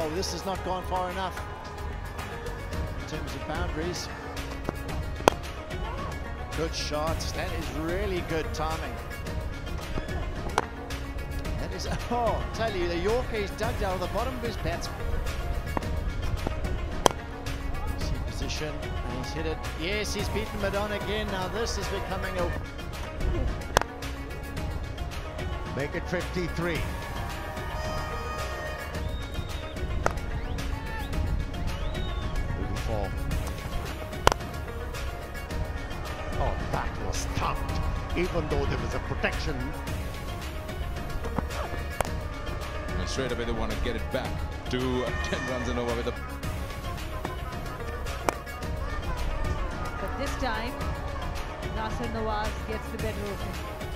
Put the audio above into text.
Oh, this has not gone far enough in terms of boundaries. Good shots. That is really good timing. That is, oh, I tell you, the Yorker is dug out of the bottom of his. See position, and he's hit it. Yes, he's beaten Madonna again. Now this is becoming a Make it 53. Moving forward. Oh, that was stumped. Even though there was a protection. And straight away they want to get it back to 10 runs and over with a But this time, Nasir Nawaz gets the better of him.